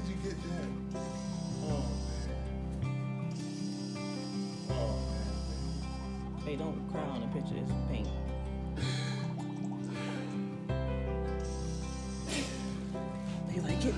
did you get that? Oh man. Oh man. Hey, don't cry on the picture. It's paint. They like it.